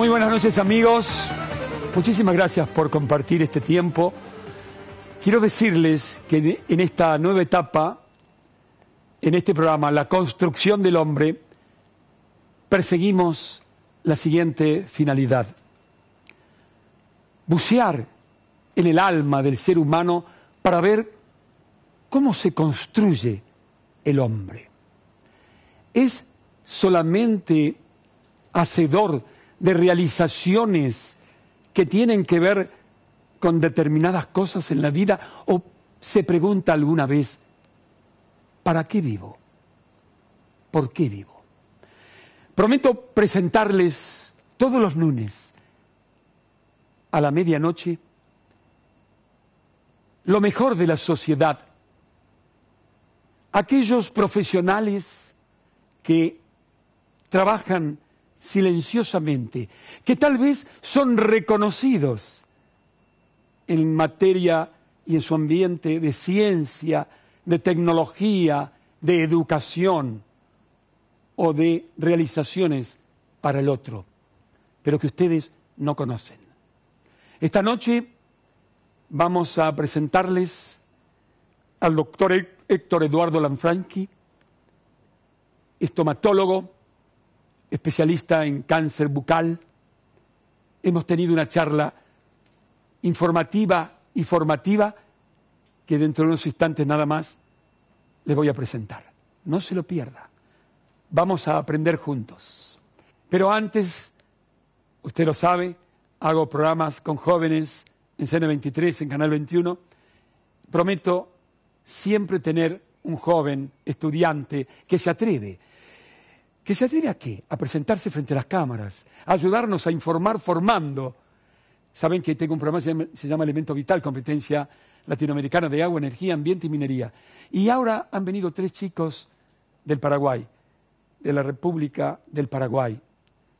Muy buenas noches amigos. Muchísimas gracias por compartir este tiempo. Quiero decirles que en esta nueva etapa, en este programa, La construcción del hombre, perseguimos la siguiente finalidad. Bucear en el alma del ser humano para ver cómo se construye el hombre. Es solamente hacedor de realizaciones que tienen que ver con determinadas cosas en la vida o se pregunta alguna vez, ¿para qué vivo? ¿Por qué vivo? Prometo presentarles todos los lunes a la medianoche lo mejor de la sociedad, aquellos profesionales que trabajan silenciosamente, que tal vez son reconocidos en materia y en su ambiente de ciencia, de tecnología, de educación o de realizaciones para el otro, pero que ustedes no conocen. Esta noche vamos a presentarles al doctor Héctor Eduardo Lanfranchi, estomatólogo, especialista en cáncer bucal. Hemos tenido una charla informativa y formativa que dentro de unos instantes nada más les voy a presentar. No se lo pierda. Vamos a aprender juntos. Pero antes, usted lo sabe, hago programas con jóvenes en CN23, en Canal 21. Prometo siempre tener un joven estudiante que se atreve que se atreve a qué? A presentarse frente a las cámaras, a ayudarnos a informar formando. Saben que tengo un programa que se llama Elemento Vital, competencia latinoamericana de agua, energía, ambiente y minería. Y ahora han venido tres chicos del Paraguay, de la República del Paraguay,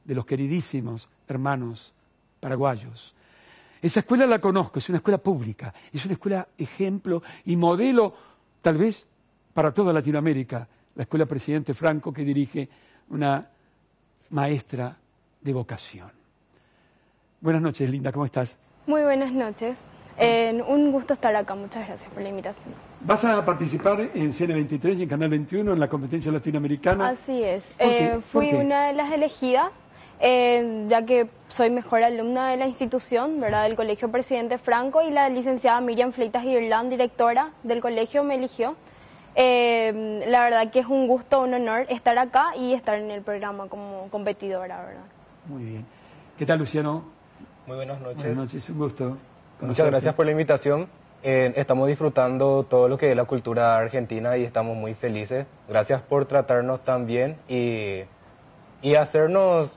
de los queridísimos hermanos paraguayos. Esa escuela la conozco, es una escuela pública, es una escuela ejemplo y modelo, tal vez, para toda Latinoamérica, la escuela Presidente Franco que dirige una maestra de vocación. Buenas noches, Linda, ¿cómo estás? Muy buenas noches. un gusto estar acá, muchas gracias por la invitación. ¿Vas a participar en CN23 y en Canal 21 en la competencia latinoamericana? Así es. Eh, fui una de las elegidas, eh, ya que soy mejor alumna de la institución, ¿verdad? Del Colegio Presidente Franco y la licenciada Miriam Fleitas Irland, directora del colegio, me eligió. Eh, la verdad que es un gusto, un honor estar acá y estar en el programa como competidora, ¿verdad? Muy bien. ¿Qué tal, Luciano? Muy buenas noches. Buenas noches, un gusto. Muchas gracias por la invitación. Eh, estamos disfrutando todo lo que es la cultura argentina y estamos muy felices. Gracias por tratarnos tan bien y, y hacernos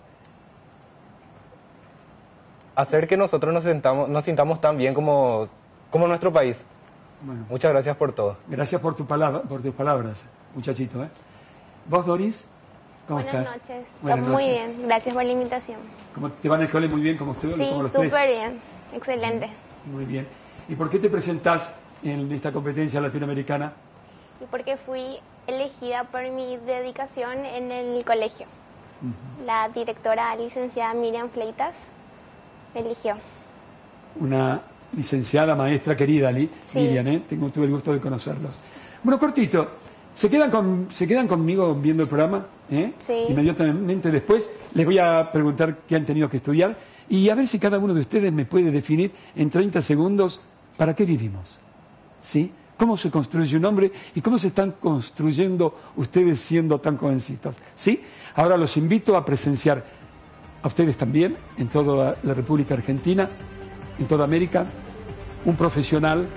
hacer que nosotros nos, sentamos, nos sintamos tan bien como, como nuestro país. Muchas gracias por todo. Gracias por, tu palabra, por tus palabras, muchachito. ¿eh? ¿Vos, Doris? ¿Cómo Buenas Noches. Buenas Muy bien, gracias por la invitación. ¿Cómo ¿Te van cole muy bien como usted? Sí, súper bien, excelente. Muy bien. ¿Y por qué te presentás en esta competencia latinoamericana? Y porque fui elegida por mi dedicación en el colegio. La directora licenciada Miriam Fleitas me eligió. Una licenciada, maestra querida Miriam, ¿eh? Tengo, tuve el gusto de conocerlos. Bueno, cortito, ¿se quedan, con, ¿se quedan conmigo viendo el programa? ¿Eh? Sí. Inmediatamente después les voy a preguntar qué han tenido que estudiar y a ver si cada uno de ustedes me puede definir en 30 segundos para qué vivimos. ¿Sí? ¿Cómo se construye un hombre y cómo se están construyendo ustedes siendo tan jovencitos? ¿Sí? Ahora los invito a presenciar a ustedes también en toda la República Argentina, en toda América, un profesional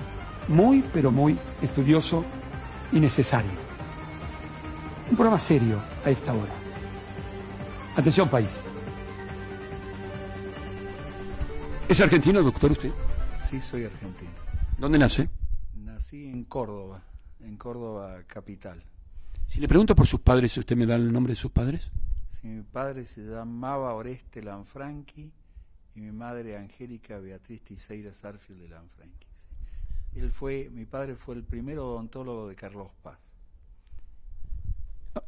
muy, pero muy estudioso y necesario. Un programa serio a esta hora. Atención, país. ¿Es argentino, doctor, usted? Sí, soy argentino. ¿Dónde nace? Nací en Córdoba, en Córdoba capital. Si le pregunto por sus padres, ¿usted me da el nombre de sus padres? Sí, mi padre se llamaba Oreste Lanfranchi y mi madre Angélica Beatriz Tiseira Sarfield de Lanfranchi. Él fue, mi padre fue el primer odontólogo de Carlos Paz.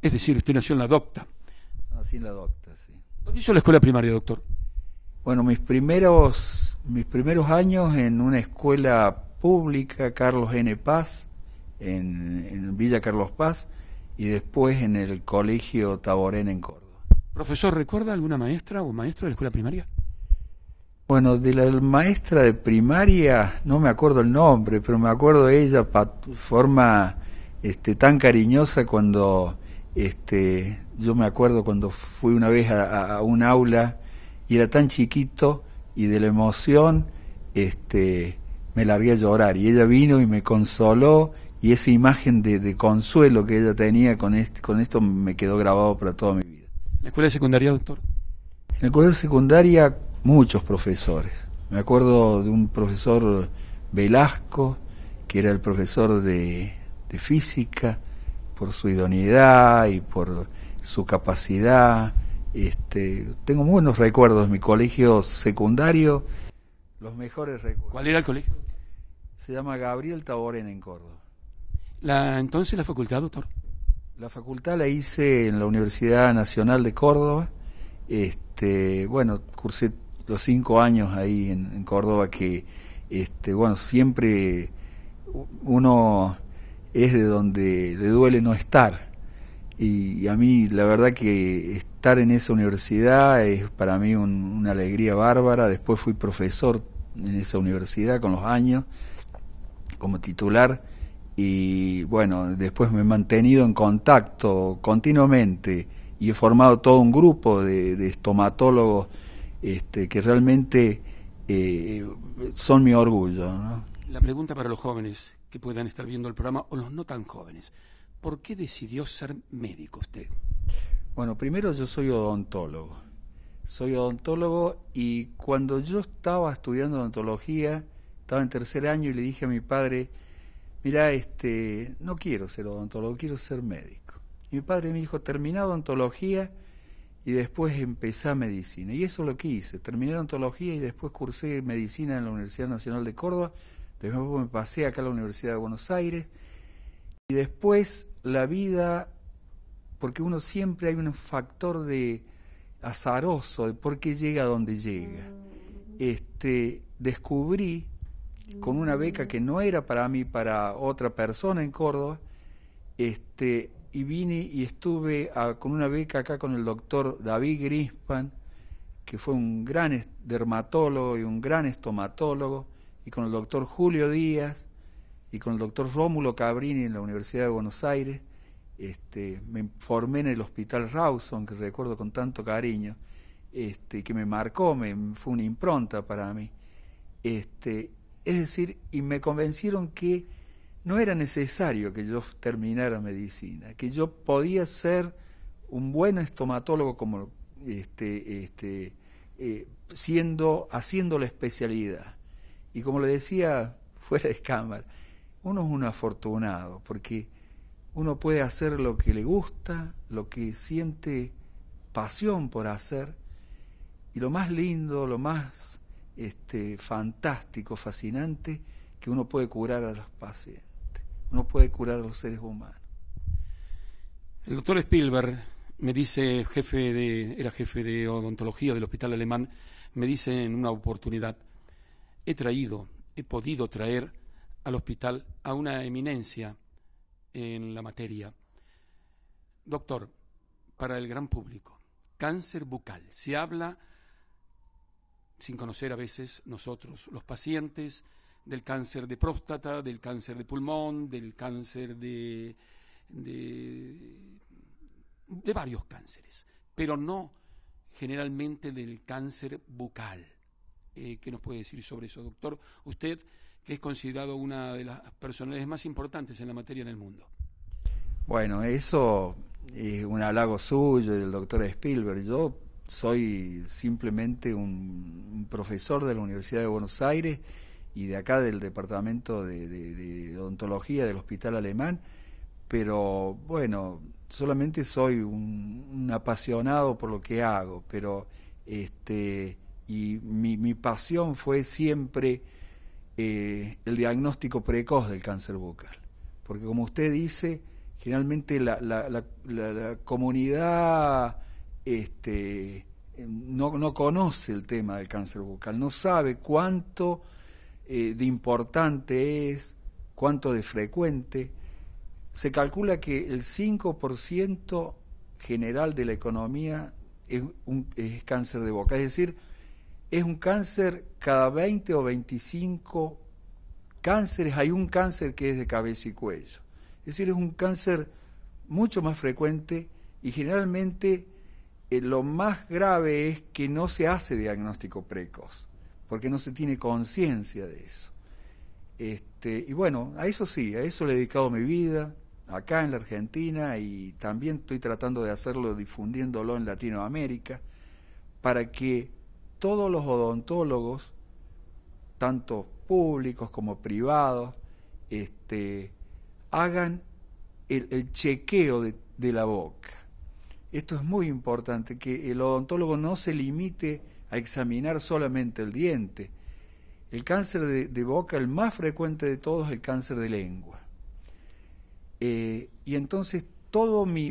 Es decir, usted nació en la docta. Nací en la docta, sí. ¿Dónde hizo la escuela primaria, doctor? Bueno, mis primeros, mis primeros años en una escuela pública, Carlos N. Paz, en, en Villa Carlos Paz, y después en el Colegio Taborén en Córdoba. Profesor, ¿recuerda alguna maestra o maestro de la escuela primaria? Bueno, de la maestra de primaria, no me acuerdo el nombre, pero me acuerdo de ella de forma este, tan cariñosa cuando este, yo me acuerdo cuando fui una vez a, un aula y era tan chiquito y de la emoción este, me largué a llorar y ella vino y me consoló y esa imagen de, consuelo que ella tenía con, este, con esto me quedó grabado para toda mi vida. ¿En la escuela secundaria, doctor? En la escuela secundaria muchos profesores. Me acuerdo de un profesor Velasco, que era el profesor de, física, por su idoneidad y por su capacidad. Este, tengo buenos recuerdos de mi colegio secundario, los mejores recuerdos. ¿Cuál era el colegio? Se llama Gabriel Taboren en Córdoba. La, entonces la facultad, doctor. La facultad la hice en la Universidad Nacional de Córdoba. Este, bueno, cursé los cinco años ahí en, Córdoba que, este, bueno, siempre uno es de donde le duele no estar. Y, a mí la verdad que estar en esa universidad es para mí una alegría bárbara. Después fui profesor en esa universidad con los años como titular y bueno, después me he mantenido en contacto continuamente y he formado todo un grupo de estomatólogos este, que realmente eh, son mi orgullo. La pregunta para los jóvenes que puedan estar viendo el programa o los no tan jóvenes, ¿por qué decidió ser médico usted? Bueno, primero yo soy odontólogo. Soy odontólogo y cuando yo estaba estudiando odontología, estaba en tercer año y le dije a mi padre, mira, este, no quiero ser odontólogo, quiero ser médico. Y mi padre me dijo, termina odontología y después empecé medicina. Y eso es lo que hice. Terminé odontología y después cursé medicina en la Universidad Nacional de Córdoba. Después me pasé acá a la Universidad de Buenos Aires. Y después la vida, porque uno siempre hay un factor de azaroso de por qué llega a donde llega. Este, descubrí con una beca que no era para mí, para otra persona en Córdoba, este, y vine y estuve con una beca acá con el doctor David Grispan, que fue un gran dermatólogo y un gran estomatólogo, y con el doctor Julio Díaz y con el doctor Rómulo Cabrini en la Universidad de Buenos Aires. Este, me formé en el Hospital Rawson, que recuerdo con tanto cariño, este, que me marcó, me, fue una impronta para mí. Este, es decir, y me convencieron que no era necesario que yo terminara medicina, que yo podía ser un buen estomatólogo como este, este, eh, siendo, haciendo la especialidad. Y como le decía fuera de cámara, uno es un afortunado porque uno puede hacer lo que le gusta, lo que siente pasión por hacer, y lo más lindo, lo más este, fantástico, fascinante, que uno puede curar a los pacientes no puede curar a los seres humanos. El doctor Spielberg me dice, jefe de, era jefe de odontología del hospital alemán, me dice en una oportunidad, he traído, he podido traer al hospital a una eminencia en la materia. Doctor, para el gran público, cáncer bucal, se habla sin conocer a veces nosotros, los pacientes, del cáncer de próstata, del cáncer de pulmón, del cáncer de, de, varios cánceres, pero no generalmente del cáncer bucal. Eh, ¿Qué nos puede decir sobre eso, doctor? Usted, que es considerado una de las personalidades más importantes en la materia en el mundo. Bueno, eso es un halago suyo del doctor Spielberg. Yo soy simplemente un profesor de la Universidad de Buenos Aires y de acá del Departamento de, Odontología del Hospital Alemán, pero bueno, solamente soy un, apasionado por lo que hago, pero este y mi, pasión fue siempre eh, el diagnóstico precoz del cáncer bucal, porque como usted dice, generalmente la, la comunidad este, no, no, conoce el tema del cáncer bucal, no sabe cuánto eh, de importante es, cuánto de frecuente. Se calcula que el 5% general de la economía es, un, cáncer de boca, es decir, es un cáncer cada 20 o 25 cánceres, hay un cáncer que es de cabeza y cuello. Es decir, es un cáncer mucho más frecuente y generalmente eh, lo más grave es que no se hace diagnóstico precoz, porque no se tiene conciencia de eso. Este, y bueno, a eso sí, a eso le he dedicado mi vida, acá en la Argentina, y también estoy tratando de hacerlo difundiéndolo en Latinoamérica, para que todos los odontólogos, tanto públicos como privados, este, hagan el, chequeo de, la boca. Esto es muy importante, que el odontólogo no se limite a examinar solamente el diente. El cáncer de, boca, el más frecuente de todos, es el cáncer de lengua. Eh, y entonces todo mi,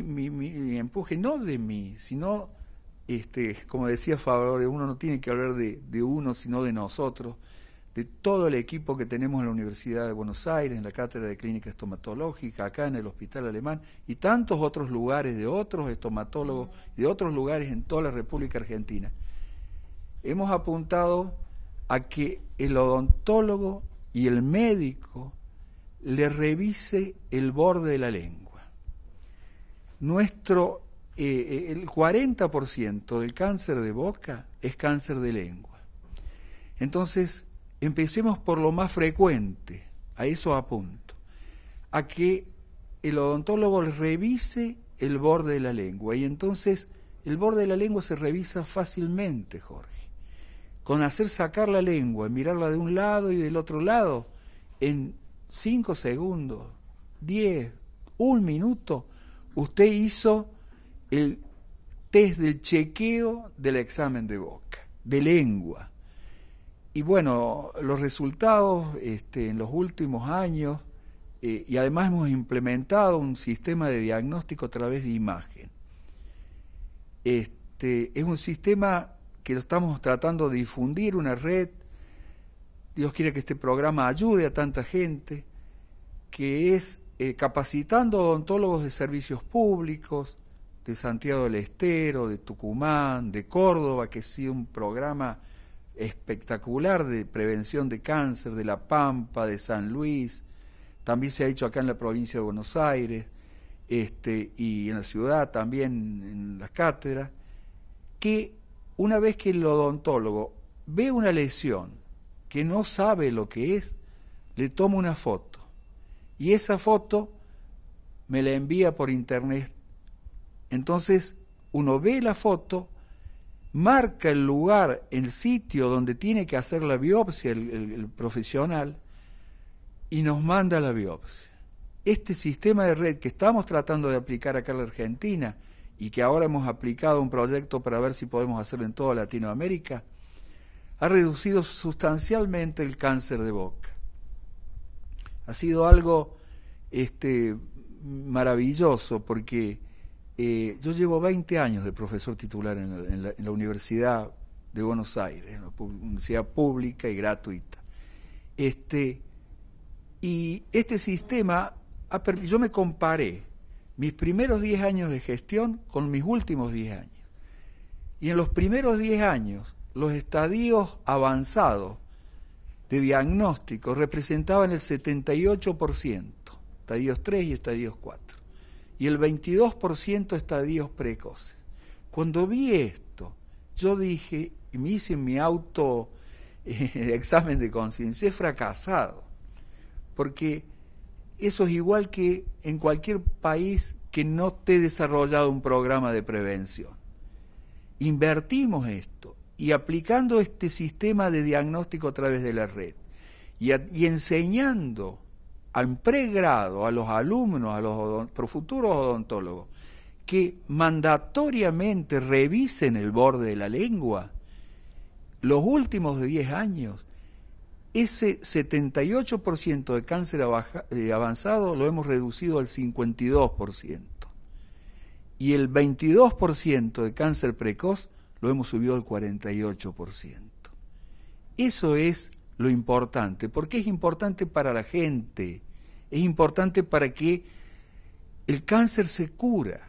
empuje, no de mí, sino este, como decía Favore, uno no tiene que hablar de, uno, sino de nosotros, de todo el equipo que tenemos en la Universidad de Buenos Aires, en la Cátedra de Clínica Estomatológica, acá en el Hospital Alemán, y tantos otros lugares de otros estomatólogos de otros lugares en toda la República Argentina. Hemos apuntado a que el odontólogo y el médico le revise el borde de la lengua. Nuestro eh, eh, el 40% del cáncer de boca es cáncer de lengua. Entonces, empecemos por lo más frecuente, a eso apunto, a que el odontólogo revise el borde de la lengua. Y entonces el borde de la lengua se revisa fácilmente, Jorge. Con hacer sacar la lengua, mirarla de un lado y del otro lado, en 5 segundos, 10, un minuto, usted hizo el test del chequeo del examen de boca, de lengua. Y bueno, los resultados este, en los últimos años, eh, y además hemos implementado un sistema de diagnóstico a través de imagen. Este, es un sistema que lo estamos tratando de difundir, una red. Dios quiere que este programa ayude a tanta gente, que es eh, capacitando odontólogos de servicios públicos, de Santiago del Estero, de Tucumán, de Córdoba, que ha sido un programa espectacular de prevención de cáncer, de La Pampa, de San Luis, también se ha hecho acá en la provincia de Buenos Aires, este, y en la ciudad también en las cátedras, que una vez que el odontólogo ve una lesión que no sabe lo que es, le toma una foto. Y esa foto me la envía por internet entonces uno ve la foto, marca el lugar, el sitio donde tiene que hacer la biopsia el, profesional y nos manda la biopsia. Este sistema de red que estamos tratando de aplicar acá en la Argentina y que ahora hemos aplicado un proyecto para ver si podemos hacerlo en toda Latinoamérica, ha reducido sustancialmente el cáncer de boca. Ha sido algo este, maravilloso porque eh, yo llevo 20 años de profesor titular en la, Universidad de Buenos Aires, en la universidad pública y gratuita. Este, y este sistema, yo me comparé mis primeros 10 años de gestión con mis últimos 10 años. Y en los primeros 10 años, los estadios avanzados de diagnóstico representaban el 78%, estadios 3 y estadios 4 y el 22% estadios precoces. Cuando vi esto, yo dije, y me hice mi auto eh, examen de conciencia, he fracasado, porque eso es igual que en cualquier país que no esté desarrollado un programa de prevención. Invertimos esto y aplicando este sistema de diagnóstico a través de la red y, y enseñando al pregrado, a los alumnos, a los futuros odontólogos, que mandatoriamente revisen el borde de la lengua, los últimos 10 años, ese 78% de cáncer eh, avanzado lo hemos reducido al 52%. Y el 22% de cáncer precoz lo hemos subido al 48%. Eso es lo importante, porque es importante para la gente, es importante para que el cáncer se cura.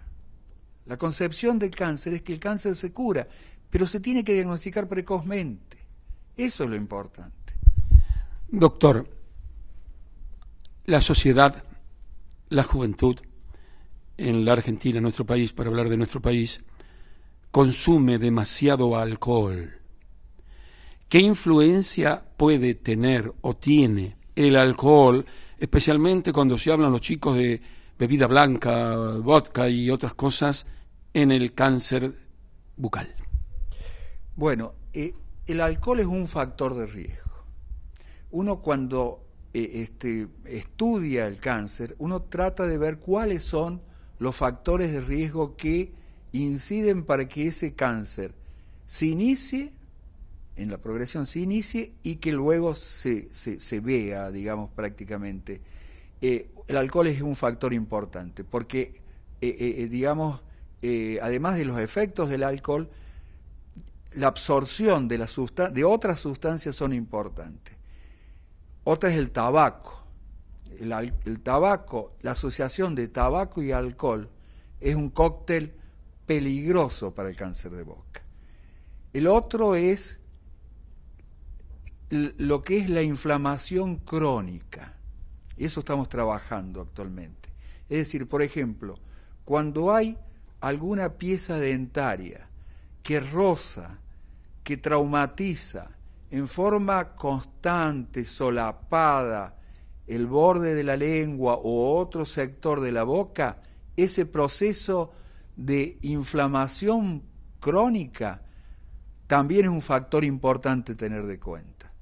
La concepción del cáncer es que el cáncer se cura, pero se tiene que diagnosticar precozmente. Eso es lo importante. Doctor, la sociedad, la juventud en la Argentina, en nuestro país, para hablar de nuestro país, consume demasiado alcohol. ¿Qué influencia puede tener o tiene el alcohol, especialmente cuando se hablan los chicos de bebida blanca, vodka y otras cosas, en el cáncer bucal? Bueno, eh, el alcohol es un factor de riesgo. Uno cuando eh, este, estudia el cáncer, uno trata de ver cuáles son los factores de riesgo que inciden para que ese cáncer se inicie, en la progresión se inicie y que luego se, se, vea, digamos, prácticamente. Eh, el alcohol es un factor importante porque, eh, digamos, además de los efectos del alcohol, la absorción de, de otras sustancias son importantes. Otra es el tabaco. El, tabaco, la asociación de tabaco y alcohol es un cóctel peligroso para el cáncer de boca. El otro es lo que es la inflamación crónica. Eso estamos trabajando actualmente. Es decir, por ejemplo, cuando hay alguna pieza dentaria que roza, que traumatiza en forma constante, solapada, el borde de la lengua o otro sector de la boca, ese proceso de inflamación crónica también es un factor importante tener de cuenta.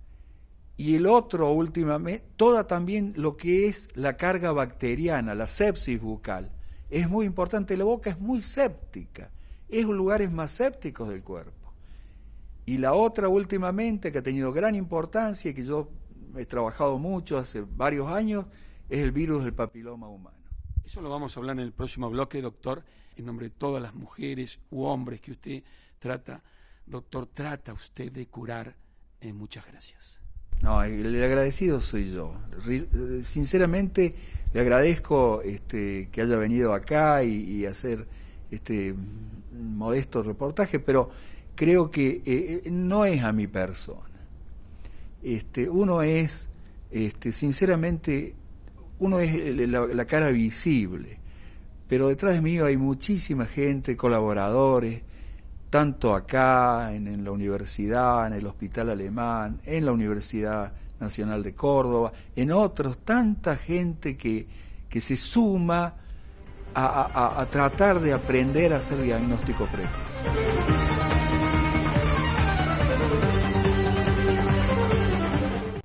Y el otro, últimamente, toda también lo que es la carga bacteriana, la sepsis bucal, es muy importante. La boca es muy séptica es un lugares más sépticos del cuerpo. Y la otra últimamente, que ha tenido gran importancia y que yo he trabajado mucho hace varios años, es el virus del papiloma humano. Eso lo vamos a hablar en el próximo bloque, doctor, en nombre de todas las mujeres u hombres que usted trata. Doctor, trata usted de curar. Eh, muchas gracias. No, el agradecido soy yo. Eh, sinceramente, le agradezco este, que haya venido acá y, y hacer este modesto reportaje, pero creo que eh, eh, no es a mi persona. Este, uno es, este, sinceramente, uno es la, cara visible, pero detrás de mí hay muchísima gente, colaboradores, tanto acá, en, en, la universidad, en el Hospital Alemán, en la Universidad Nacional de Córdoba, en otros, tanta gente que, que se suma a, tratar de aprender a hacer diagnóstico precoz.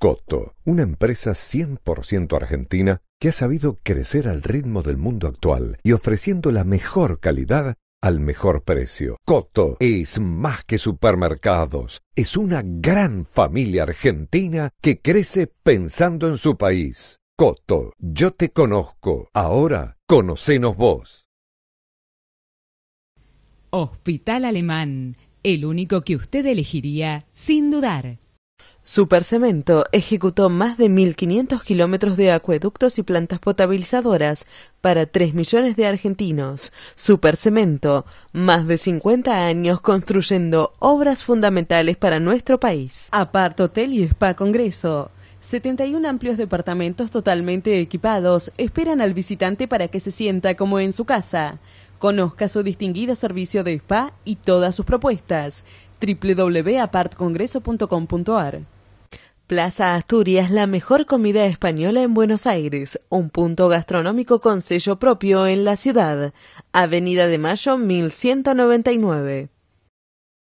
Coto, una empresa 100% argentina que ha sabido crecer al ritmo del mundo actual y ofreciendo la mejor calidad al mejor precio. Coto es más que supermercados, es una gran familia argentina que crece pensando en su país. Coto, yo te conozco, ahora conocenos vos. Hospital Alemán, el único que usted elegiría sin dudar. Supercemento ejecutó más de 1.500 kilómetros de acueductos y plantas potabilizadoras para 3 millones de argentinos. Supercemento, más de 50 años construyendo obras fundamentales para nuestro país. Apart Hotel y Spa Congreso 71 amplios departamentos totalmente equipados esperan al visitante para que se sienta como en su casa. Conozca su distinguido servicio de spa y todas sus propuestas. www.apartcongreso.com.ar Plaza Asturias, la mejor comida española en Buenos Aires, un punto gastronómico con sello propio en la ciudad. Avenida de Mayo 1199.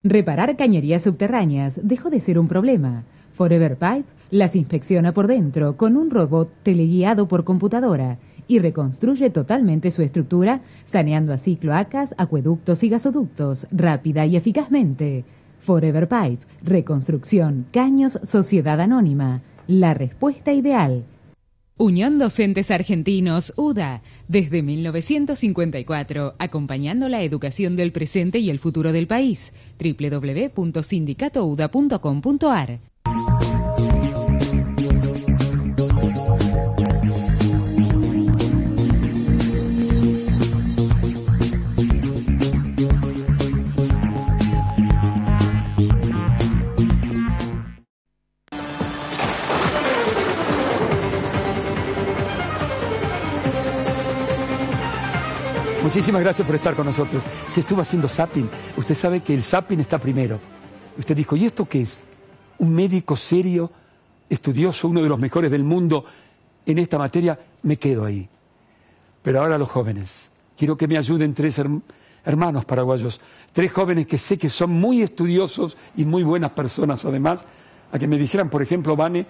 Reparar cañerías subterráneas dejó de ser un problema. Forever Pipe las inspecciona por dentro con un robot teleguiado por computadora y reconstruye totalmente su estructura, saneando así cloacas, acueductos y gasoductos, rápida y eficazmente. Forever Pipe, reconstrucción, caños, sociedad anónima, la respuesta ideal. Unión Docentes Argentinos, UDA, desde 1954, acompañando la educación del presente y el futuro del país. www.sindicatouda.com.ar Muchísimas gracias por estar con nosotros. Se estuvo haciendo zapping. Usted sabe que el zapping está primero. Usted dijo, ¿y esto qué es? Un médico serio, estudioso, uno de los mejores del mundo en esta materia. Me quedo ahí. Pero ahora los jóvenes. Quiero que me ayuden tres hermanos paraguayos. Tres jóvenes que sé que son muy estudiosos y muy buenas personas además. A que me dijeran, por ejemplo, Vane,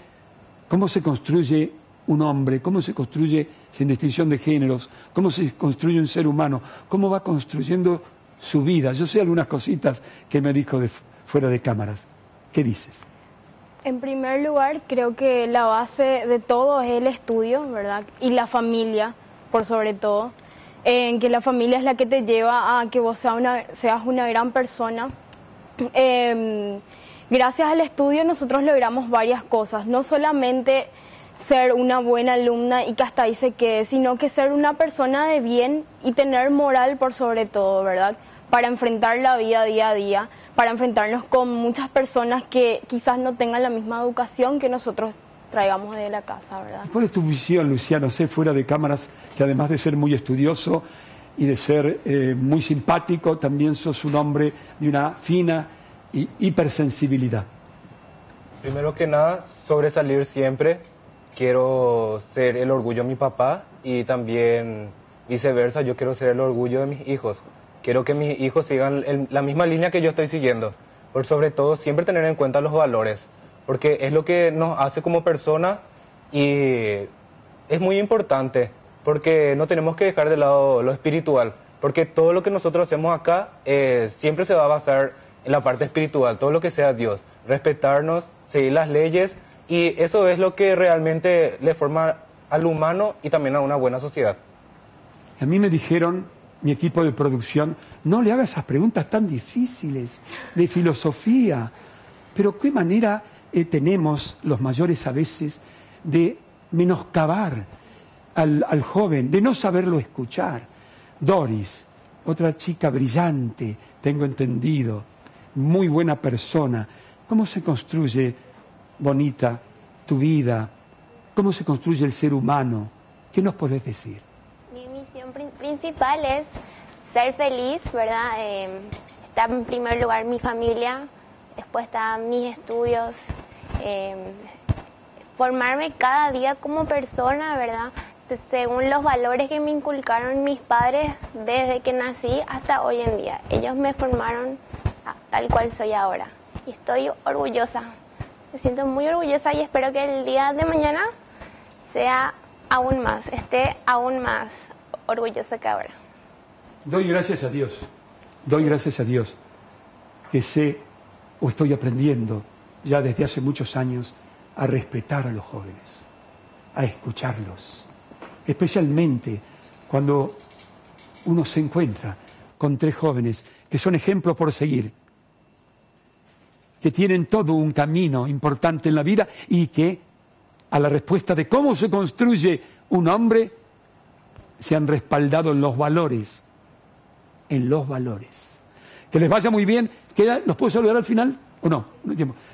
cómo se construye un hombre, cómo se construye sin distinción de géneros, cómo se construye un ser humano, cómo va construyendo su vida. Yo sé algunas cositas que me dijo fuera de cámaras. ¿Qué dices? En primer lugar, creo que la base de todo es el estudio, ¿verdad? Y la familia, por sobre todo. En que la familia es la que te lleva a que vos seas una, seas una gran persona. Em, gracias al estudio nosotros logramos varias cosas, no solamente ser una buena alumna y que hasta ahí se quede, sino que ser una persona de bien y tener moral por sobre todo, ¿verdad? Para enfrentar la vida día a día, para enfrentarnos con muchas personas que quizás no tengan la misma educación que nosotros traigamos de la casa, ¿verdad? ¿Cuál es tu visión, Luciano? Sé fuera de cámaras que además de ser muy estudioso y de ser eh, muy simpático, también sos un hombre de una fina y hipersensibilidad. Primero que nada, sobresalir siempre, quiero ser el orgullo de mi papá y también viceversa, yo quiero ser el orgullo de mis hijos. Quiero que mis hijos sigan la misma línea que yo estoy siguiendo. Por sobre todo, siempre tener en cuenta los valores, porque es lo que nos hace como persona y es muy importante, porque no tenemos que dejar de lado lo espiritual, porque todo lo que nosotros hacemos acá eh, siempre se va a basar en la parte espiritual, todo lo que sea Dios, respetarnos, seguir las leyes y eso es lo que realmente le forma al humano y también a una buena sociedad. A mí me dijeron, mi equipo de producción, no le haga esas preguntas tan difíciles de filosofía. Pero qué manera eh, tenemos los mayores a veces de menoscabar al, al joven, de no saberlo escuchar. Doris, otra chica brillante, tengo entendido, muy buena persona. ¿Cómo se construye bonita tu vida, cómo se construye el ser humano. ¿Qué nos podés decir? Mi misión principal es ser feliz, ¿verdad? Eh, está en primer lugar mi familia, después están mis estudios, eh, formarme cada día como persona, ¿verdad? según los valores que me inculcaron mis padres desde que nací hasta hoy en día. Ellos me formaron tal cual soy ahora y estoy orgullosa me siento muy orgullosa y espero que el día de mañana sea aún más, esté aún más orgullosa que ahora. Doy gracias a Dios, doy gracias a Dios que sé o estoy aprendiendo ya desde hace muchos años a respetar a los jóvenes, a escucharlos, especialmente cuando uno se encuentra con tres jóvenes que son ejemplos por seguir que tienen todo un camino importante en la vida y que a la respuesta de cómo se construye un hombre se han respaldado en los valores, en los valores. Que les vaya muy bien. ¿Los puedo saludar al final o no?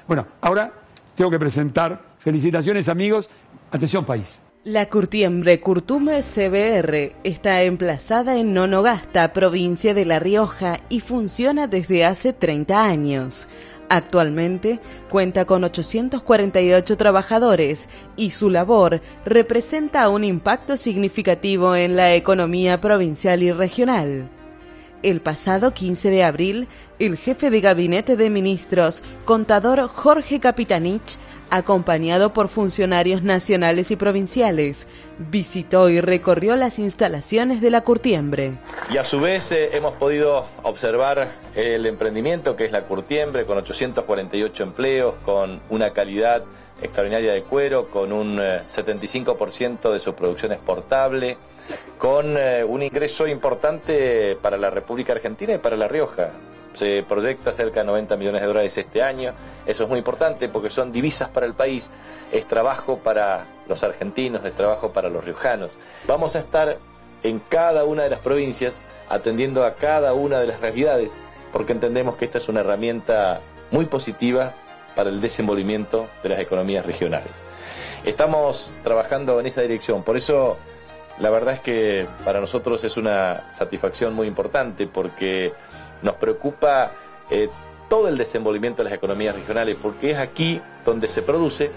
Bueno, ahora tengo que presentar. Felicitaciones amigos. Atención país. La Curtiembre Curtume CBR está emplazada en Nonogasta, provincia de La Rioja, y funciona desde hace 30 años. Actualmente cuenta con 848 trabajadores y su labor representa un impacto significativo en la economía provincial y regional. El pasado 15 de abril, el jefe de gabinete de ministros, contador Jorge Capitanich, acompañado por funcionarios nacionales y provinciales, visitó y recorrió las instalaciones de la Curtiembre. Y a su vez eh, hemos podido observar el emprendimiento que es la Curtiembre, con 848 empleos, con una calidad extraordinaria de cuero, con un 75% de su producción exportable, con un ingreso importante para la República Argentina y para La Rioja. Se proyecta cerca de 90 millones de dólares este año. Eso es muy importante porque son divisas para el país, es trabajo para los argentinos, es trabajo para los riojanos. Vamos a estar en cada una de las provincias atendiendo a cada una de las realidades porque entendemos que esta es una herramienta muy positiva para el desenvolvimiento de las economías regionales. Estamos trabajando en esa dirección, por eso la verdad es que para nosotros es una satisfacción muy importante porque nos preocupa eh, todo el desenvolvimiento de las economías regionales, porque es aquí donde se produce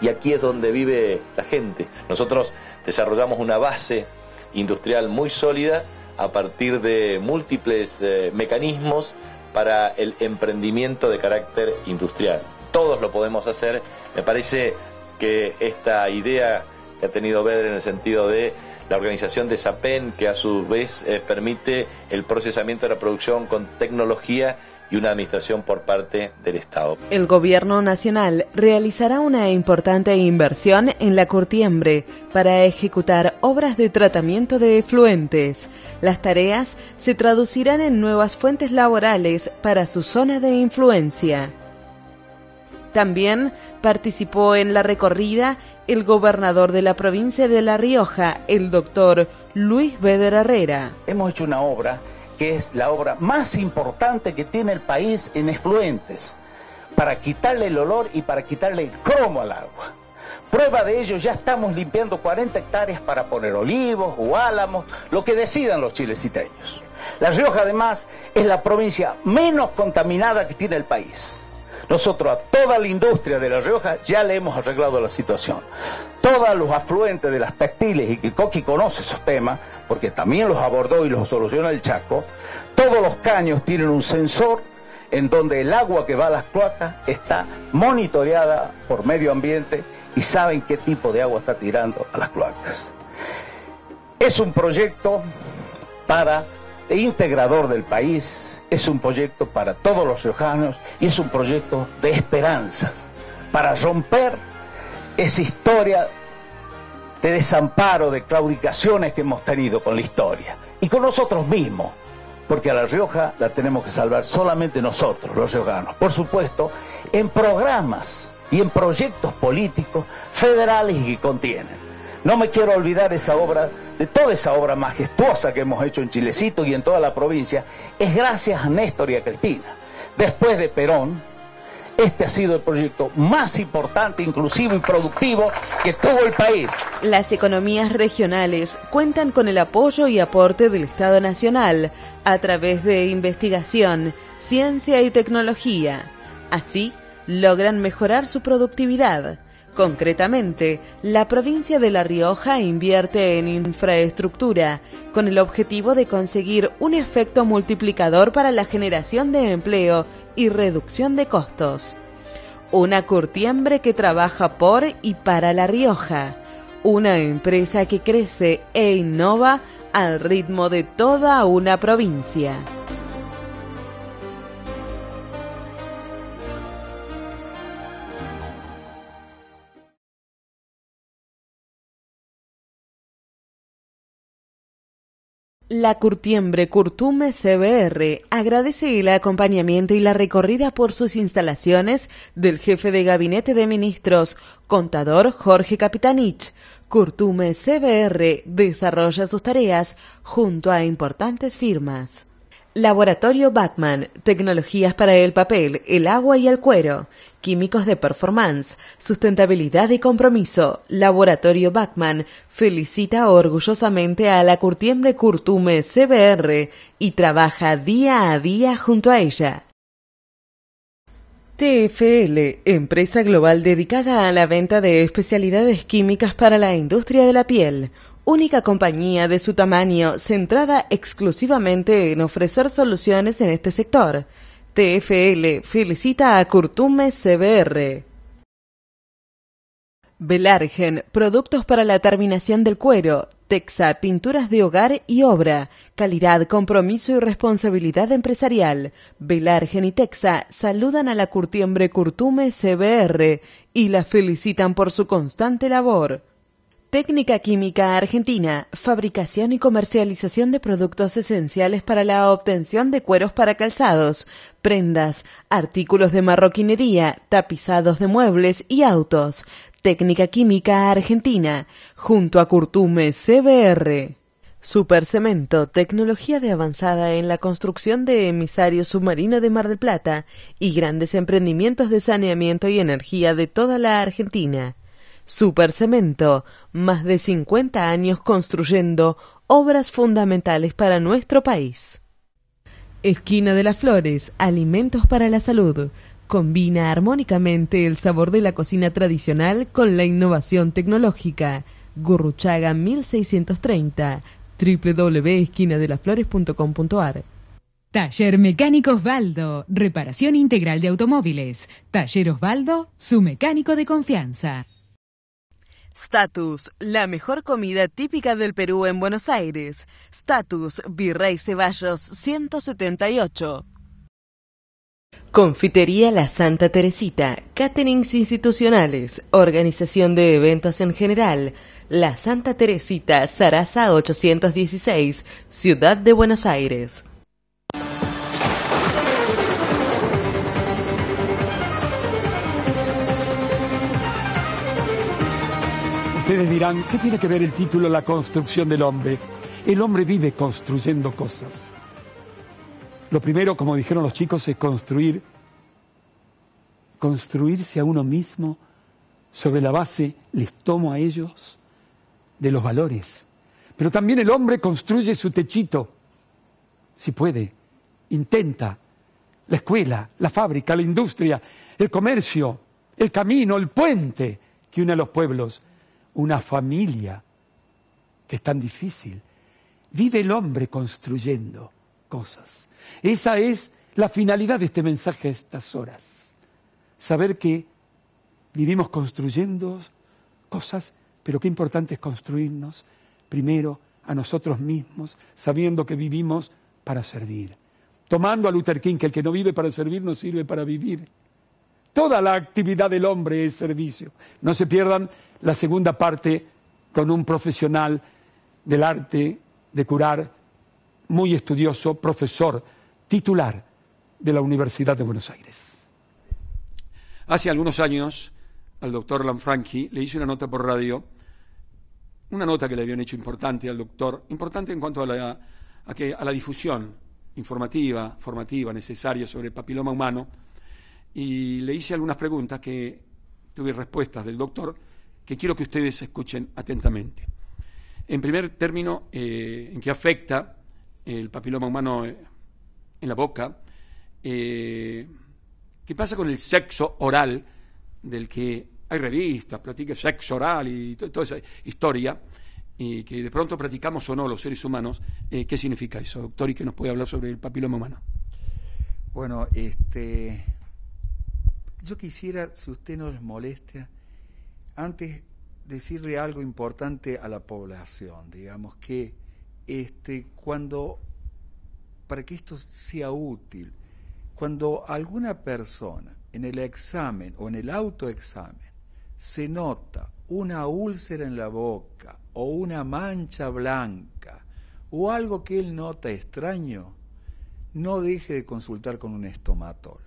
y aquí es donde vive la gente. Nosotros desarrollamos una base industrial muy sólida a partir de múltiples eh, mecanismos para el emprendimiento de carácter industrial. Todos lo podemos hacer. Me parece que esta idea que ha tenido Bedre en el sentido de la organización de SAPEN, que a su vez eh, permite el procesamiento de la producción con tecnología y una administración por parte del Estado. El Gobierno Nacional realizará una importante inversión en la Curtiembre para ejecutar obras de tratamiento de efluentes. Las tareas se traducirán en nuevas fuentes laborales para su zona de influencia. También participó en la recorrida el gobernador de la provincia de La Rioja, el doctor Luis Beder Herrera. Hemos hecho una obra que es la obra más importante que tiene el país en efluentes, para quitarle el olor y para quitarle el cromo al agua. Prueba de ello, ya estamos limpiando 40 hectáreas para poner olivos o álamos, lo que decidan los chileciteños. La Rioja además es la provincia menos contaminada que tiene el país. Nosotros a toda la industria de La Rioja ya le hemos arreglado la situación. Todos los afluentes de las textiles, y que Coqui conoce esos temas, porque también los abordó y los soluciona el Chaco, todos los caños tienen un sensor en donde el agua que va a las cloacas está monitoreada por medio ambiente y saben qué tipo de agua está tirando a las cloacas. Es un proyecto para el integrador del país, es un proyecto para todos los riojanos y es un proyecto de esperanzas, para romper esa historia de desamparo, de claudicaciones que hemos tenido con la historia y con nosotros mismos, porque a La Rioja la tenemos que salvar solamente nosotros, los riojanos. Por supuesto, en programas y en proyectos políticos federales y que contienen. No me quiero olvidar esa obra, de toda esa obra majestuosa que hemos hecho en Chilecito y en toda la provincia, es gracias a Néstor y a Cristina. Después de Perón, este ha sido el proyecto más importante, inclusivo y productivo que tuvo el país. Las economías regionales cuentan con el apoyo y aporte del Estado Nacional a través de investigación, ciencia y tecnología. Así, logran mejorar su productividad Concretamente, la provincia de La Rioja invierte en infraestructura con el objetivo de conseguir un efecto multiplicador para la generación de empleo y reducción de costos. Una curtiembre que trabaja por y para La Rioja. Una empresa que crece e innova al ritmo de toda una provincia. La Curtiembre Curtume CBR agradece el acompañamiento y la recorrida por sus instalaciones del jefe de gabinete de ministros, contador Jorge Capitanich. Curtume CBR desarrolla sus tareas junto a importantes firmas. Laboratorio Batman, tecnologías para el papel, el agua y el cuero, químicos de performance, sustentabilidad y compromiso. Laboratorio Batman. Felicita orgullosamente a la Curtiembre Curtume CBR y trabaja día a día junto a ella. TFL, empresa global dedicada a la venta de especialidades químicas para la industria de la piel única compañía de su tamaño centrada exclusivamente en ofrecer soluciones en este sector. TFL felicita a Curtume CBR. Belargen, productos para la terminación del cuero, Texa Pinturas de Hogar y Obra. Calidad, compromiso y responsabilidad empresarial. Velargen y Texa saludan a la curtiembre Curtume CBR y la felicitan por su constante labor. Técnica Química Argentina, fabricación y comercialización de productos esenciales para la obtención de cueros para calzados, prendas, artículos de marroquinería, tapizados de muebles y autos. Técnica Química Argentina, junto a Curtume CBR. Supercemento, tecnología de avanzada en la construcción de emisario submarino de Mar del Plata y grandes emprendimientos de saneamiento y energía de toda la Argentina. Supercemento, más de 50 años construyendo obras fundamentales para nuestro país. Esquina de las Flores, alimentos para la salud Combina armónicamente el sabor de la cocina tradicional con la innovación tecnológica. Gurruchaga 1630 www.esquinadelaflores.com.ar Taller Mecánico Osvaldo, reparación integral de automóviles. Taller Osvaldo, su mecánico de confianza. Status, la mejor comida típica del Perú en Buenos Aires. Status, Virrey Ceballos 178. Confitería La Santa Teresita, caterings institucionales, organización de eventos en general. La Santa Teresita, Sarasa 816, Ciudad de Buenos Aires. Ustedes dirán, ¿qué tiene que ver el título La construcción del hombre? El hombre vive construyendo cosas. Lo primero, como dijeron los chicos, es construir, construirse a uno mismo sobre la base, les tomo a ellos, de los valores. Pero también el hombre construye su techito, si puede, intenta, la escuela, la fábrica, la industria, el comercio, el camino, el puente que une a los pueblos, una familia que es tan difícil. Vive el hombre construyendo cosas. Esa es la finalidad de este mensaje a estas horas. Saber que vivimos construyendo cosas, pero qué importante es construirnos primero a nosotros mismos, sabiendo que vivimos para servir. Tomando a Luther King, que el que no vive para servir no sirve para vivir. Toda la actividad del hombre es servicio. No se pierdan la segunda parte con un profesional del arte de curar muy estudioso, profesor titular de la Universidad de Buenos Aires. Hace algunos años, al doctor Lanfranchi le hice una nota por radio, una nota que le habían hecho importante al doctor, importante en cuanto a la, a la difusión informativa, formativa, necesaria sobre el papiloma humano, y le hice algunas preguntas que tuve respuestas del doctor que quiero que ustedes escuchen atentamente. En primer término, eh, en qué afecta el papiloma humano eh, en la boca. Eh, ¿Qué pasa con el sexo oral, del que hay revistas, platica sexo oral y toda esa historia, y que de pronto practicamos o no los seres humanos? ¿Qué significa eso, doctor? ¿Y qué nos puede hablar sobre el papiloma humano? Bueno, este, yo quisiera, si usted no les molesta, antes decirle algo importante a la población, digamos que este, cuando, para que esto sea útil, cuando alguna persona en el examen o en el autoexamen se nota una úlcera en la boca o una mancha blanca o algo que él nota extraño, no deje de consultar con un estomatólogo.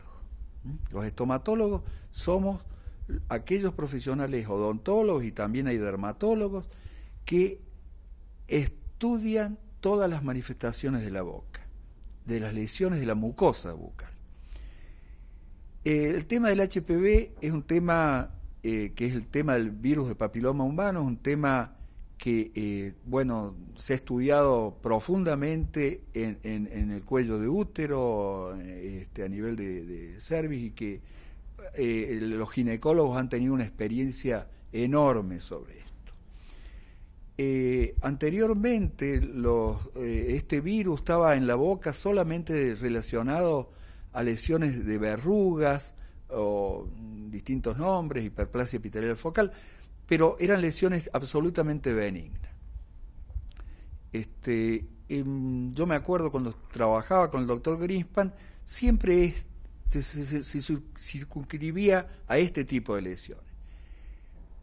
¿Mm? Los estomatólogos somos aquellos profesionales odontólogos y también hay dermatólogos que estudian todas las manifestaciones de la boca, de las lesiones de la mucosa bucal. El tema del HPV es un tema eh, que es el tema del virus de papiloma humano, es un tema que, eh, bueno, se ha estudiado profundamente en, el cuello de útero, este, a nivel de, de cervix, y que los ginecólogos han tenido una experiencia enorme sobre esto. Eh, anteriormente eh, este virus estaba en la boca solamente relacionado a lesiones de verrugas o distintos nombres, hiperplasia epitelial focal, pero eran lesiones absolutamente benignas. Este, em, yo me acuerdo cuando trabajaba con el doctor Greenspan, siempre se, circunscribía a este tipo de lesiones.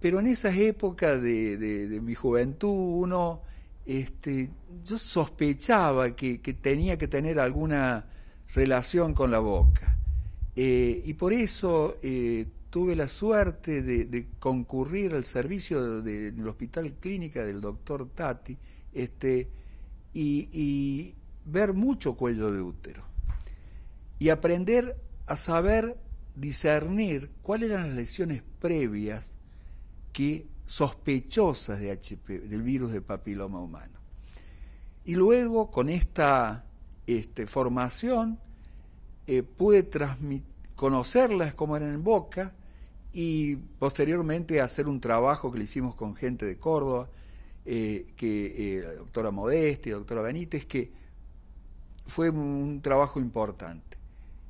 Pero en esas épocas de, mi juventud, uno, este, yo sospechaba que, tenía que tener alguna relación con la boca. Eh, y por eso eh, tuve la suerte de, concurrir al servicio del Hospital Clínica del doctor Tati este, y ver mucho cuello de útero y aprender a saber discernir cuáles eran las lesiones previas que sospechosas de HP, del virus de papiloma humano. Y luego con esta este, formación eh, pude conocerlas como eran en boca y posteriormente hacer un trabajo que le hicimos con gente de Córdoba, eh, que eh, la doctora Modesti, la doctora Benítez, que fue un trabajo importante.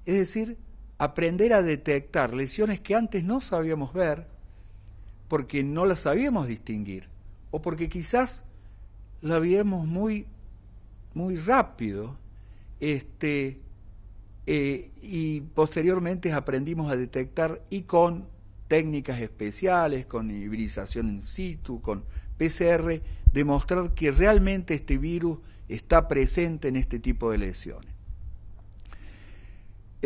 Es decir, aprender a detectar lesiones que antes no sabíamos ver porque no las sabíamos distinguir o porque quizás la vimos muy, muy rápido este, eh, y posteriormente aprendimos a detectar y con técnicas especiales, con hibridización in situ, con PCR, demostrar que realmente este virus está presente en este tipo de lesiones.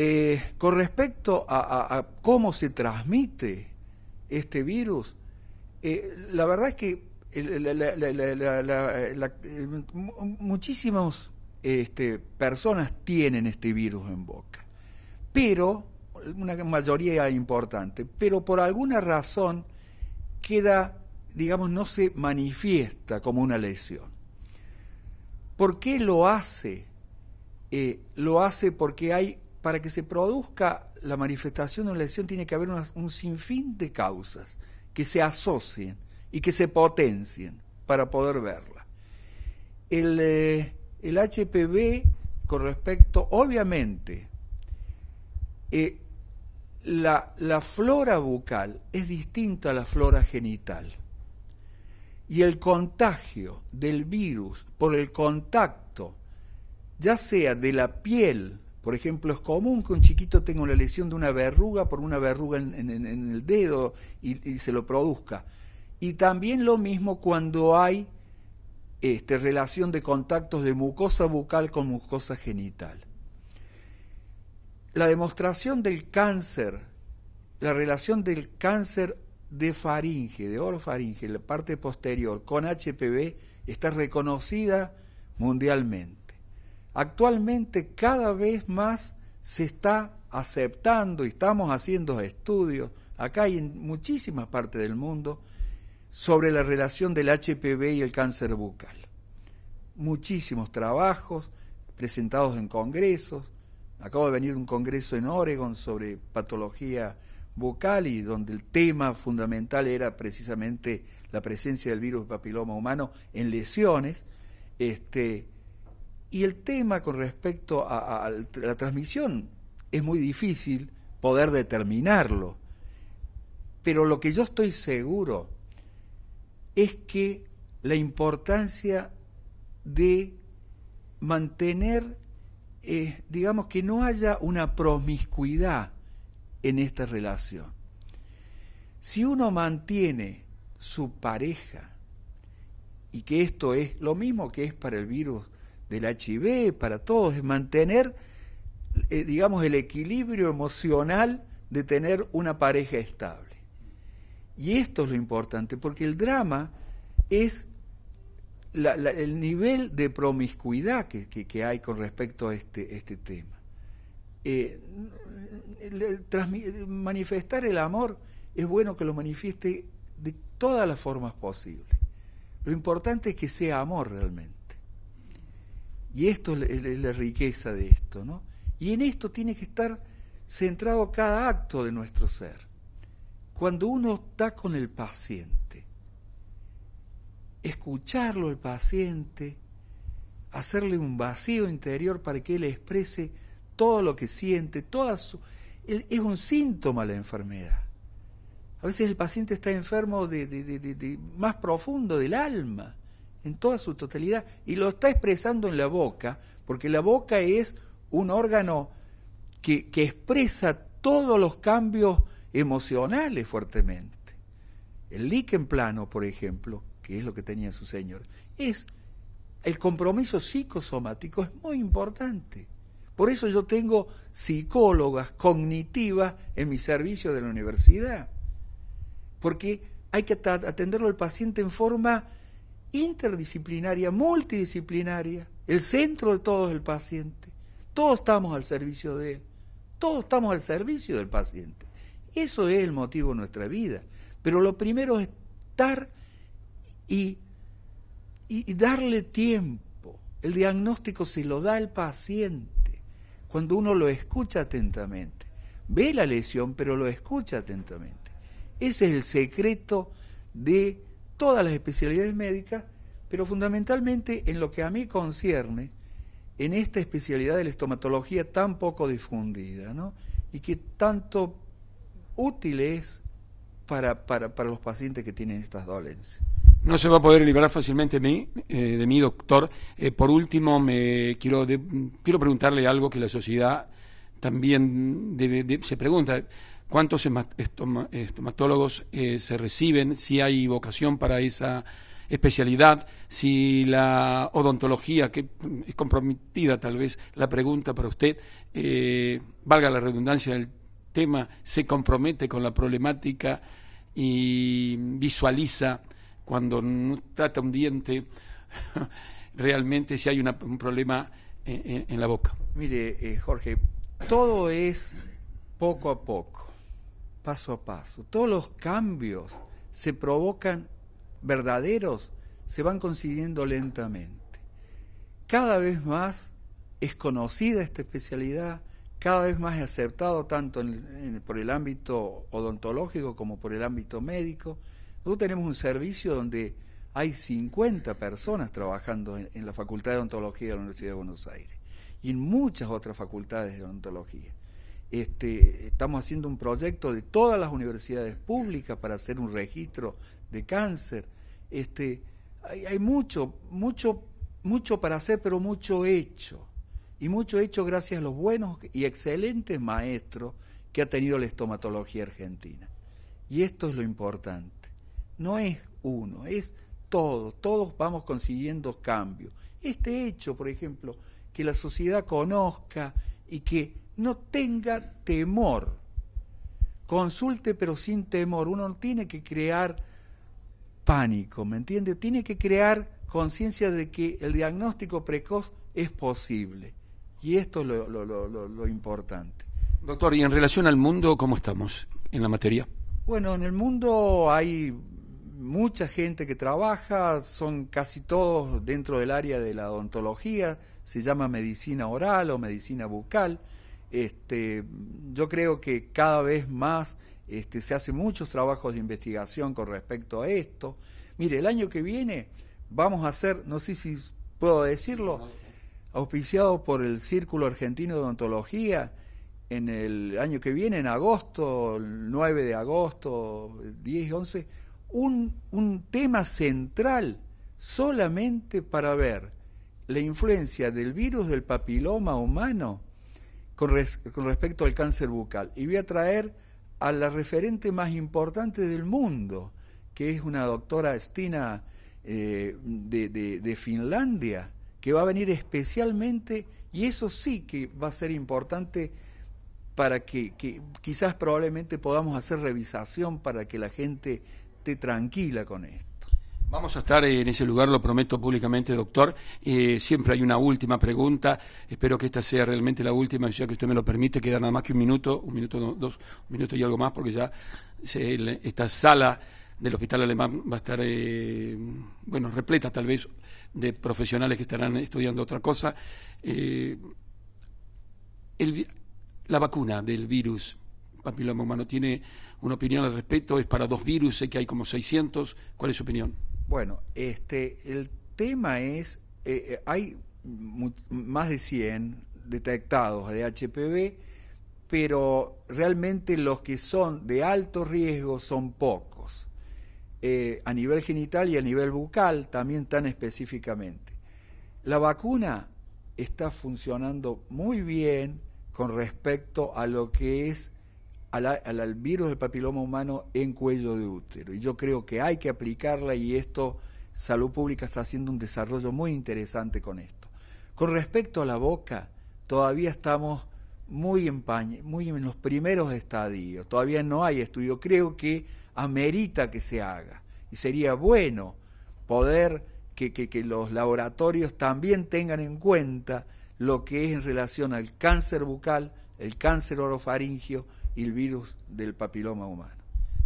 Eh, con respecto a, cómo se transmite este virus, eh, la verdad es que muchísimas personas tienen este virus en boca, pero una mayoría importante, pero por alguna razón queda, digamos, no se manifiesta como una lesión. ¿Por qué lo hace? Eh, lo hace porque hay para que se produzca la manifestación de una lesión tiene que haber un sinfín de causas que se asocien y que se potencien para poder verla. El, eh, HPV con respecto, obviamente, eh, la, la flora bucal es distinta a la flora genital. Y el contagio del virus por el contacto, ya sea de la piel por ejemplo, es común que un chiquito tenga una lesión de una verruga por una verruga en, el dedo y, se lo produzca. Y también lo mismo cuando hay este, relación de contactos de mucosa bucal con mucosa genital. La demostración del cáncer, la relación del cáncer de faringe, de orofaringe, la parte posterior, con HPV, está reconocida mundialmente. Actualmente cada vez más se está aceptando y estamos haciendo estudios, acá y en muchísimas partes del mundo, sobre la relación del HPV y el cáncer bucal. Muchísimos trabajos presentados en congresos. Acabo de venir de un congreso en Oregon sobre patología bucal y donde el tema fundamental era precisamente la presencia del virus papiloma humano en lesiones. Este, y el tema con respecto a, la transmisión es muy difícil poder determinarlo. Pero lo que yo estoy seguro es que la importancia de mantener, eh, digamos, que no haya una promiscuidad en esta relación. Si uno mantiene su pareja, y que esto es lo mismo que es para el virus del HIV, para todos, es mantener, eh, digamos, el equilibrio emocional de tener una pareja estable. Y esto es lo importante, porque el drama es el nivel de promiscuidad que, hay con respecto a este, este tema. Eh, manifestar el amor es bueno que lo manifieste de todas las formas posibles. Lo importante es que sea amor realmente. Y esto es la riqueza de esto, ¿no? Y en esto tiene que estar centrado cada acto de nuestro ser. Cuando uno está con el paciente, escucharlo el paciente, hacerle un vacío interior para que él exprese todo lo que siente, toda su... Es un síntoma la enfermedad. A veces el paciente está enfermo de, más profundo del alma en toda su totalidad, y lo está expresando en la boca, porque la boca es un órgano que, expresa todos los cambios emocionales fuertemente. El líquen plano, por ejemplo, que es lo que tenía su señor, es el compromiso psicosomático es muy importante. Por eso yo tengo psicólogas cognitivas en mi servicio de la universidad. Porque hay que atenderlo al paciente en forma interdisciplinaria, multidisciplinaria. El centro de todo es el paciente. Todos estamos al servicio de él. Todos estamos al servicio del paciente. Eso es el motivo de nuestra vida. Pero lo primero es estar y, y, darle tiempo. El diagnóstico se lo da el paciente cuando uno lo escucha atentamente. Ve la lesión, pero lo escucha atentamente. Ese es el secreto de todas las especialidades médicas, pero fundamentalmente en lo que a mí concierne, en esta especialidad de la estomatología tan poco difundida, ¿no? Y que tanto útil es para, para, para los pacientes que tienen estas dolencias. No se va a poder liberar fácilmente de mí, eh, de mí doctor. Eh, por último, me quiero, quiero preguntarle algo que la sociedad también se pregunta. ¿Cuántos estomatólogos eh, se reciben? Si hay vocación para esa especialidad, si la odontología, que es comprometida tal vez la pregunta para usted, valga la redundancia del tema, se compromete con la problemática y visualiza cuando no trata un diente realmente si hay un problema en, la boca. Mire, eh, Jorge, todo es poco a poco, paso a paso. Todos los cambios se provocan verdaderos, se van consiguiendo lentamente. Cada vez más es conocida esta especialidad, cada vez más es aceptado tanto por el ámbito odontológico como por el ámbito médico nosotros tenemos un servicio donde hay 50 personas trabajando en, la Facultad de Odontología de la Universidad de Buenos Aires y en muchas otras facultades de odontología. Este, estamos haciendo un proyecto de todas las universidades públicas para hacer un registro de cáncer. Este, hay, mucho, mucho, mucho para hacer, pero mucho hecho. Y mucho hecho gracias a los buenos y excelentes maestros que ha tenido la estomatología argentina. Y esto es lo importante no es uno, es todo, todos vamos consiguiendo cambios. Este hecho, por ejemplo, que la sociedad conozca y que no tenga temor, consulte pero sin temor, uno tiene que crear pánico, ¿me entiende? Tiene que crear conciencia de que el diagnóstico precoz es posible. Y esto es lo, lo, importante. Doctor, y en relación al mundo, ¿cómo estamos en la materia? Bueno, en el mundo hay mucha gente que trabaja, son casi todos dentro del área de la odontología, se llama medicina oral o medicina bucal. Este, yo creo que cada vez más este, se hacen muchos trabajos de investigación con respecto a esto. Mire, el año que viene vamos a hacer, no sé si puedo decirlo, auspiciado por el Círculo Argentino de Odontología, en el año que viene, en agosto, el 9 de agosto, 10 y 11, un, tema central solamente para ver la influencia del virus del papiloma humano con, respecto al cáncer bucal. Y voy a traer a la referente más importante del mundo, que es una doctora Stina eh, de, Finlandia, que va a venir especialmente, y eso sí que va a ser importante para que, que quizás probablemente podamos hacer revisación para que la gente tranquila con esto. Vamos a estar en ese lugar, lo prometo públicamente, doctor. Eh, siempre hay una última pregunta. Espero que esta sea realmente la última, ya que usted me lo permite. Queda nada más que un minuto, un minuto, dos, un minuto y algo más, porque ya esta sala del Hospital Alemán va a estar, eh, bueno, repleta tal vez de profesionales que estarán estudiando otra cosa. Eh, la vacuna del virus papiloma humano tiene una opinión al respecto? ¿Es para dos virus? Sé que hay como 600. ¿Cuál es su opinión? Bueno, este, el tema es, eh, eh, hay más de 100 detectados de HPV, pero realmente los que son de alto riesgo son pocos. eh, a nivel genital y a nivel bucal, también tan específicamente. La vacuna está funcionando muy bien con respecto a lo que es al virus del papiloma humano en cuello de útero. Y yo creo que hay que aplicarla y esto, Salud Pública está haciendo un desarrollo muy interesante con esto. Con respecto a la boca, todavía estamos muy en, muy en los primeros estadios, todavía no hay estudio. Creo que amerita que se haga y sería bueno poder que, que los laboratorios también tengan en cuenta lo que es en relación al cáncer bucal, el cáncer orofaringio, y el virus del papiloma humano.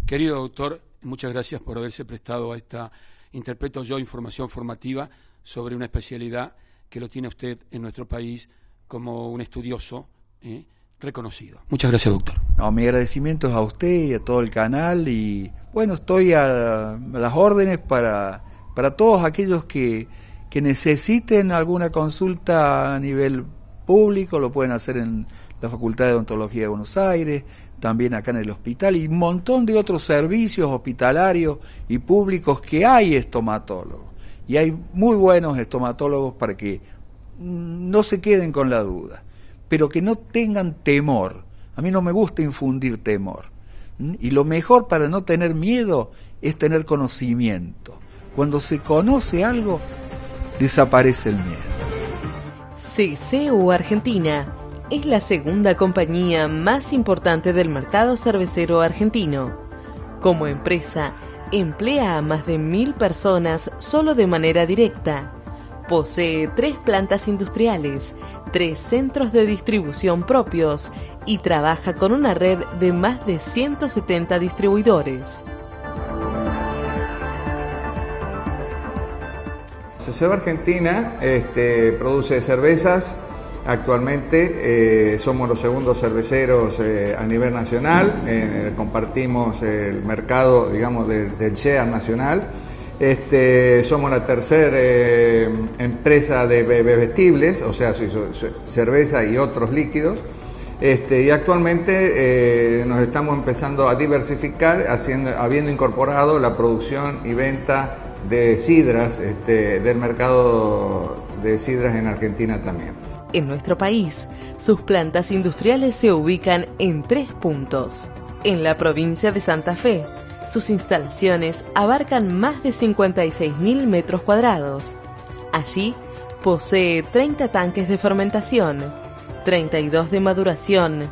Querido doctor, muchas gracias por haberse prestado a esta, interpreto yo, información formativa sobre una especialidad que lo tiene usted en nuestro país como un estudioso ¿eh? reconocido. Muchas gracias, doctor. No, mi agradecimiento es a usted y a todo el canal y bueno, estoy a, las órdenes para, para todos aquellos que, que necesiten alguna consulta a nivel público, lo pueden hacer en la Facultad de Odontología de Buenos Aires, también acá en el hospital y un montón de otros servicios hospitalarios y públicos que hay estomatólogos. Y hay muy buenos estomatólogos para que no se queden con la duda, pero que no tengan temor. A mí no me gusta infundir temor. Y lo mejor para no tener miedo es tener conocimiento. Cuando se conoce algo, desaparece el miedo. CCU Argentina es la segunda compañía más importante del mercado cervecero argentino. Como empresa, emplea a más de mil personas solo de manera directa. Posee tres plantas industriales, tres centros de distribución propios y trabaja con una red de más de 170 distribuidores. Argentina este, produce cervezas Actualmente eh, somos los segundos cerveceros eh, a nivel nacional, eh, compartimos el mercado, digamos, del share nacional. Este, somos la tercera empresa de bebestibles, o sea, cerveza y otros líquidos. Este, y actualmente nos estamos empezando a diversificar, haciendo, habiendo incorporado la producción y venta de sidras este, del mercado de sidras en Argentina también. En nuestro país, sus plantas industriales se ubican en tres puntos. En la provincia de Santa Fe, sus instalaciones abarcan más de 56.000 metros cuadrados. Allí posee 30 tanques de fermentación, 32 de maduración,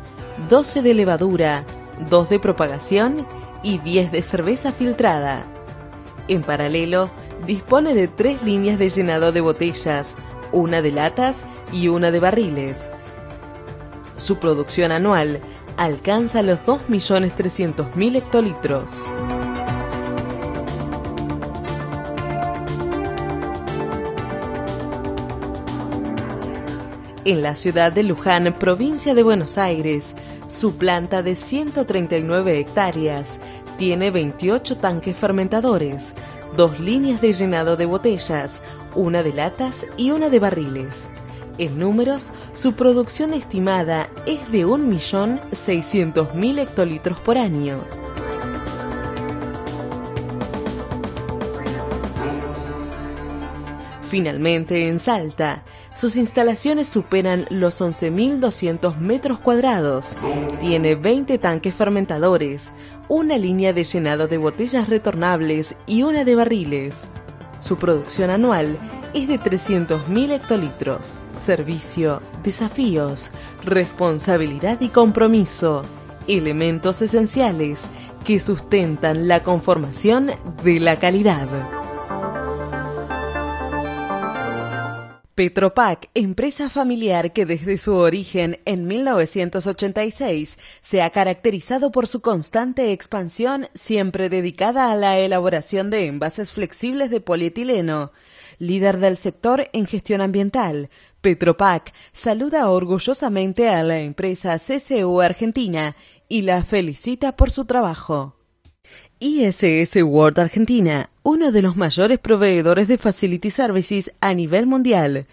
12 de levadura, 2 de propagación y 10 de cerveza filtrada. En paralelo, dispone de tres líneas de llenado de botellas, una de latas y una de barriles. Su producción anual alcanza los 2.300.000 hectolitros. En la ciudad de Luján, provincia de Buenos Aires, su planta de 139 hectáreas tiene 28 tanques fermentadores, dos líneas de llenado de botellas, una de latas y una de barriles. En números, su producción estimada es de 1.600.000 hectolitros por año. Finalmente, en Salta, sus instalaciones superan los 11.200 metros cuadrados. Tiene 20 tanques fermentadores, una línea de llenado de botellas retornables y una de barriles. Su producción anual es de 300.000 hectolitros. Servicio, desafíos, responsabilidad y compromiso. Elementos esenciales que sustentan la conformación de la calidad. Petropac, empresa familiar que desde su origen en 1986 se ha caracterizado por su constante expansión, siempre dedicada a la elaboración de envases flexibles de polietileno. Líder del sector en gestión ambiental, Petropac saluda orgullosamente a la empresa CCU Argentina y la felicita por su trabajo. ISS World Argentina, uno de los mayores proveedores de Facility Services a nivel mundial,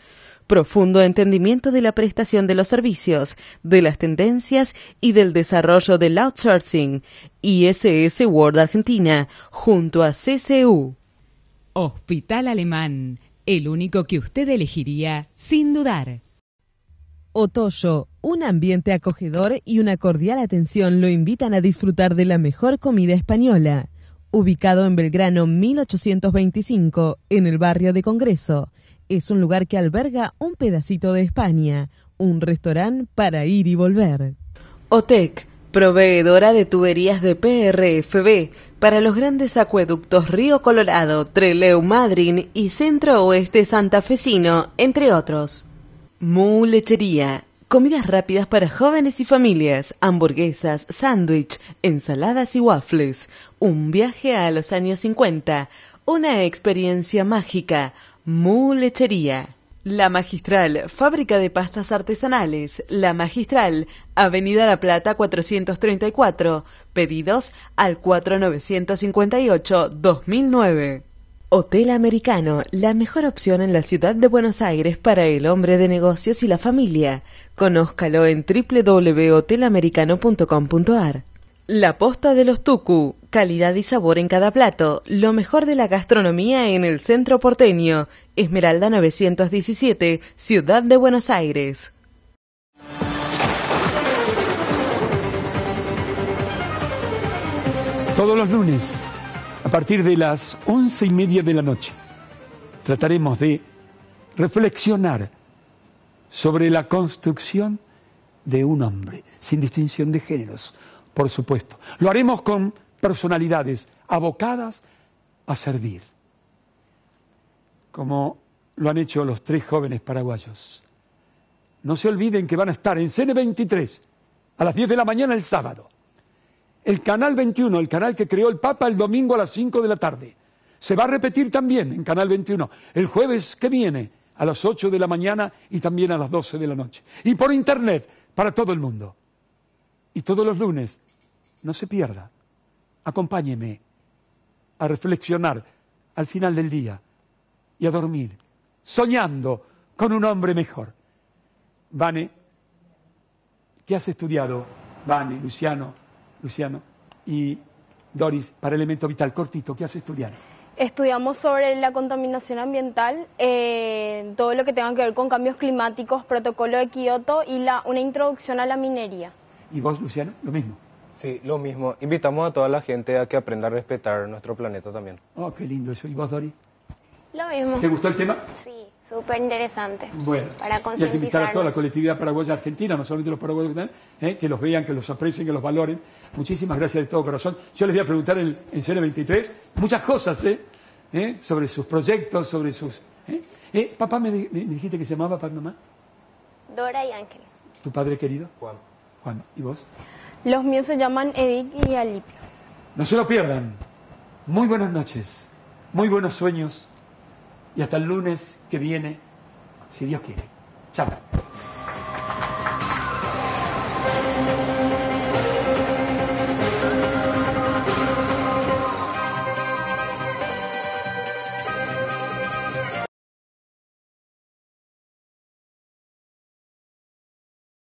profundo entendimiento de la prestación de los servicios, de las tendencias y del desarrollo del outsourcing. ISS World Argentina, junto a CCU. Hospital Alemán, el único que usted elegiría sin dudar. Otoyo, un ambiente acogedor y una cordial atención lo invitan a disfrutar de la mejor comida española. Ubicado en Belgrano 1825, en el barrio de Congreso, es un lugar que alberga un pedacito de España, un restaurante para ir y volver. OTEC, proveedora de tuberías de PRFB para los grandes acueductos Río Colorado, Treleu Madryn y Centro Oeste Santafesino, entre otros. Mu Lechería. Comidas rápidas para jóvenes y familias, hamburguesas, sándwich, ensaladas y waffles. Un viaje a los años 50. Una experiencia mágica. Mu Lechería. La Magistral, fábrica de pastas artesanales. La Magistral, Avenida La Plata 434. Pedidos al 4958-2009. Hotel Americano, la mejor opción en la ciudad de Buenos Aires para el hombre de negocios y la familia. Conózcalo en www.hotelamericano.com.ar. La posta de los Tucu, calidad y sabor en cada plato, lo mejor de la gastronomía en el centro porteño. Esmeralda 917, Ciudad de Buenos Aires. Todos los lunes a partir de las once y media de la noche trataremos de reflexionar sobre la construcción de un hombre, sin distinción de géneros, por supuesto. Lo haremos con personalidades abocadas a servir, como lo han hecho los tres jóvenes paraguayos. No se olviden que van a estar en CN23 a las 10 de la mañana el sábado el canal 21, el canal que creó el Papa el domingo a las 5 de la tarde. Se va a repetir también en Canal 21 el jueves que viene a las 8 de la mañana y también a las 12 de la noche. Y por internet para todo el mundo. Y todos los lunes, no se pierda, acompáñeme a reflexionar al final del día y a dormir, soñando con un hombre mejor. Vane, ¿qué has estudiado? Vane, Luciano, Luciano, y Doris, para Elemento Vital, cortito, ¿qué has estudiado? Estudiamos sobre la contaminación ambiental, eh, todo lo que tenga que ver con cambios climáticos, protocolo de Kioto y la, una introducción a la minería. ¿Y vos, Luciano, lo mismo? Sí, lo mismo. Invitamos a toda la gente a que aprenda a respetar nuestro planeta también. Oh, qué lindo eso. ¿Y vos, Doris? Lo mismo. ¿Te gustó el tema? Sí. Súper interesante. Bueno, para y hay que invitar a toda la colectividad paraguaya argentina, no solamente los paraguayos, ¿eh? que los vean, que los aprecien, que los valoren. Muchísimas gracias de todo corazón. Yo les voy a preguntar en, en CN23 muchas cosas ¿eh? ¿Eh? sobre sus proyectos, sobre sus... ¿eh? ¿Eh? papá, me, dijiste que se llamaba papá y mamá? Dora y Ángel. ¿Tu padre querido? Juan. Juan, ¿y vos? Los míos se llaman Edith y Alipio. No se lo pierdan. Muy buenas noches, muy buenos sueños y hasta el lunes que viene, si Dios quiere. Chao.